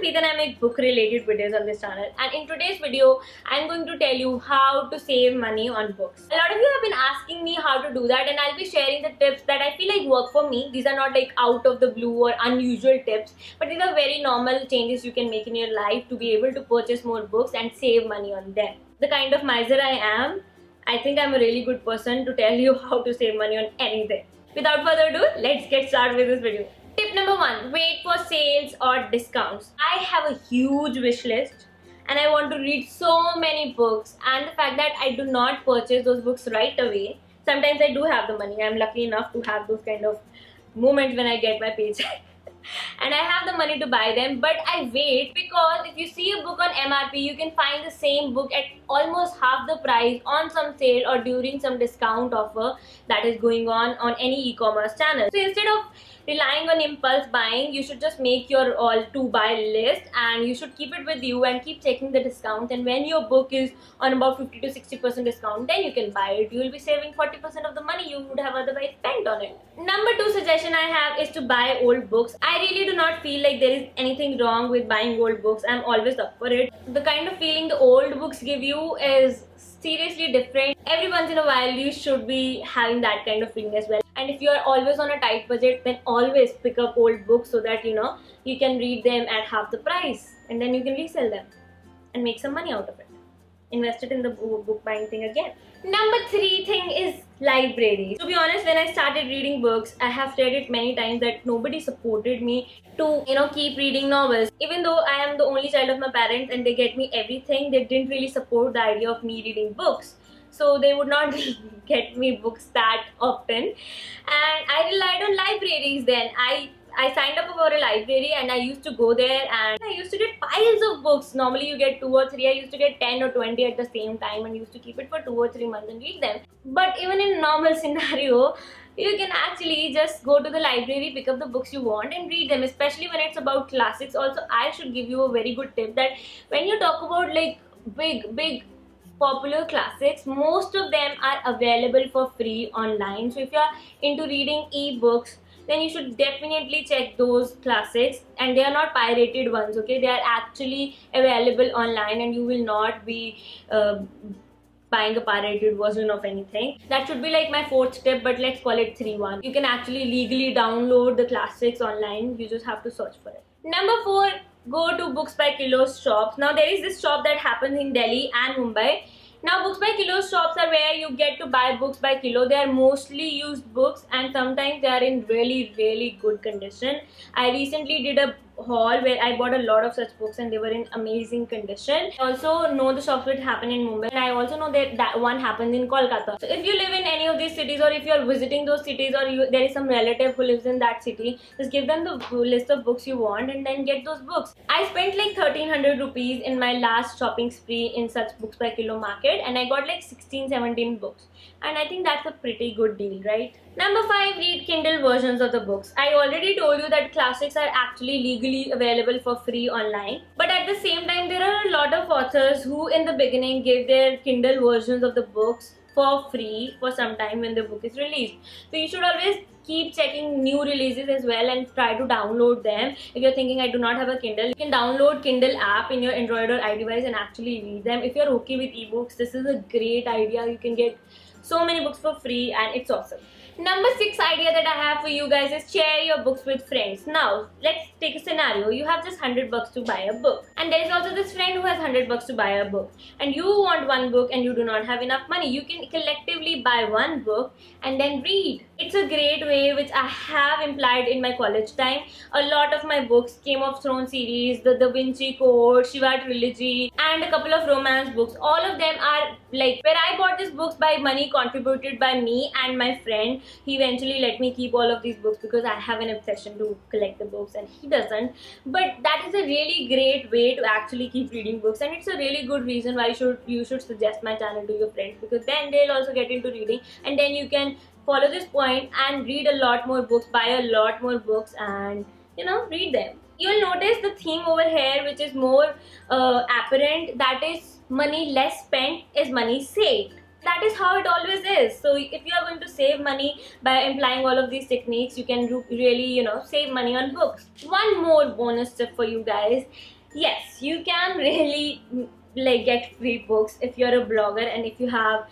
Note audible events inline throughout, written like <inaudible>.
Preet I make book related videos on this channel and in today's video I'm going to tell you how to save money on books. A lot of you have been asking me how to do that and I'll be sharing the tips that I feel like work for me. These are not like out of the blue or unusual tips but these are very normal changes you can make in your life to be able to purchase more books and save money on them. The kind of miser I am, I think I'm a really good person to tell you <laughs> how to save money on anything. Without further ado, let's get started with this video. Tip number one, wait for sales or discounts. I have a huge wish list and I want to read so many books and the fact that I do not purchase those books right away. Sometimes I do have the money. I'm lucky enough to have those kind of moments when I get my paycheck. <laughs> and I have the money to buy them but I wait because if you see a book on MRP you can find the same book at almost half the price on some sale or during some discount offer that is going on on any e-commerce channel. So instead of relying on impulse buying you should just make your all to buy list and you should keep it with you and keep checking the discount. And when your book is on about 50 to 60 percent discount then you can buy it. You will be saving 40 percent of the money. You would have otherwise spent on it. Number two suggestion i have is to buy old books. I really do not feel like there is anything wrong with buying old books. I'm always up for it. The kind of feeling the old books give you is seriously different. Every once in a while you should be having that kind of feeling as well. And if you are always on a tight budget then always pick up old books so that you know you can read them at half the price. And then you can resell them and make some money out of it invest it in the book buying thing again. Number three thing is libraries to be honest when i started reading books i have read it many times that nobody supported me to you know keep reading novels. Even though i am the only child of my parents and they get me everything they didn't really support the idea of me reading books. So they would not <laughs> get me books that often. And I relied on libraries then. I I signed up for a library and I used to go there and I used to get piles of books. Normally you get 2 or 3. I used to get 10 or 20 at the same time and used to keep it for 2 or 3 months and read them. But even in normal <laughs> scenario, you can actually just go to the library, pick up the books you want and read them. Especially when it's about classics. Also, I should give you a very good tip that when you talk about like big, big popular classics most of them are available for free online so if you're into reading ebooks then you should definitely check those classics. And they are not pirated ones okay? They are actually available online and you will not be uh, buying a pirated version of anything. That should be like my fourth tip but let's call it 3-1 you can actually legally download the classics online. You just have to search for it. Number four go to Books by Kilo's shops. Now there is this shop that happens in Delhi and Mumbai. Now Books by Shops are where you get to buy books by kilo. They are mostly used books and sometimes they are in really really good condition. I recently did a haul where I bought a lot of such books and they were in amazing condition. I also know the shops that happen in Mumbai and I also know that that one happens in Kolkata. So if you live in any of these cities or if you are visiting those cities or you, there is some relative who lives in that city, just give them the list of books you want and then get those books. I spent like 1300 rupees in my last shopping spree in such books by kilo market and I got like 16 17 books and I think that's a pretty good deal, right? Number 5. Read Kindle versions of the books. I already told you that classics are actually legally available for free online. But at the same time, there are a lot of authors who in the beginning gave their Kindle versions of the books for free for some time when the book is released. So you should always keep checking new releases as well and try to download them. If you're thinking I do not have a Kindle, you can download Kindle app in your Android or iDevice and actually read them. If you're okay with ebooks, this is a great idea. You can get so many books for free and it's awesome. Number six idea that I have for you guys is share your books with friends. Now, let's take a scenario. You have just 100 bucks to buy a book. And there is also this friend who has 100 bucks to buy a book. And you want one book and you do not have enough money. You can collectively buy one book and then read. It's a great way which I have implied in my college time. A lot of my books, Game of Thrones series, the Da Vinci Code, Shiva Trilogy, and a couple of romance books. All of them are like when I bought these books by money contributed by me and my friend. He eventually let me keep all of these books because I have an obsession to collect the books and he doesn't. But that is a really great way to actually keep reading books and it's a really good reason why you should you should suggest my channel to your friends because then they'll also get into reading and then you can follow this point and read a lot more books buy a lot more books and you know read them. You'll notice the theme over here which is more uh, apparent. That is money less spent is money saved. That is how it always is. So if you are going to save money by implying all of these techniques you can really you know save money on books. One more bonus tip for you guys. Yes you can really like get free books if you're a blogger and if you have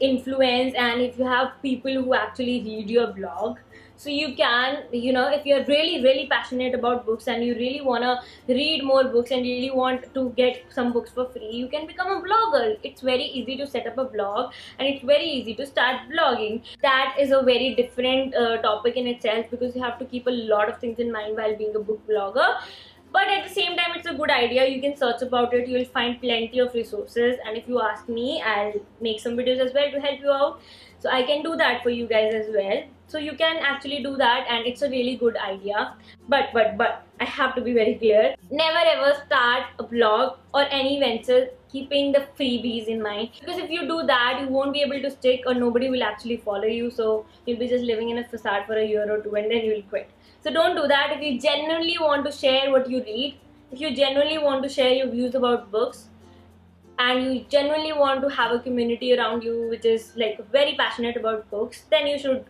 influence and if you have people who actually read your blog so you can you know if you're really really passionate about books and you really want to read more books and really want to get some books for free you can become a blogger. It's very easy to set up a blog and it's very easy to start blogging. That is a very different uh, topic in itself because you have to keep a lot of things in mind while being a book blogger. But at the same time it's a good idea. You can search about it. You'll find plenty of resources. And if you ask me i'll make some videos as well to help you out so i can do that for you guys as well. So you can actually do that and it's a really good idea. But but but i have to be very clear. Never ever start a blog or any venture keeping the freebies in mind. Because if you do that you won't be able to stick or nobody will actually follow you. So you'll be just living in a facade for a year or two and then you'll quit. So don't do that. If you genuinely want to share what you read, if you genuinely want to share your views about books, and you genuinely want to have a community around you which is like very passionate about books, then you should,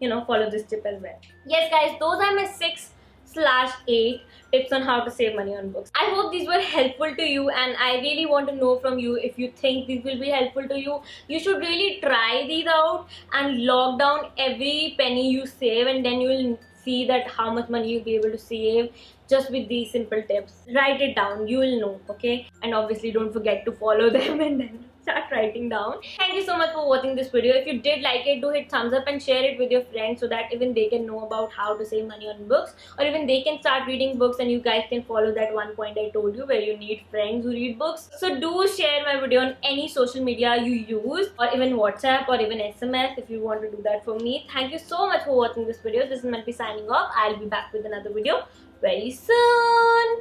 you know, follow this tip as well. Yes, guys, those are my six slash eight tips on how to save money on books. I hope these were helpful to you and I really want to know from you if you think these will be helpful to you. You should really try these out and log down every penny you save and then you will see that how much money you'll be able to save just with these simple tips write it down. You will know okay? And obviously don't forget to follow <laughs> them and then start writing down. Thank you so much for watching this video. If you did like it do hit thumbs up and share it with your friends so that even they can know about how to save money on books or even they can start reading books and you guys can follow that one point i told you where you need friends who read books. So do share my video on any social media you use or even whatsapp or even sms if you want to do that for me. Thank you so much for watching this video. This is Manpreet signing off. I'll be back with another video very soon.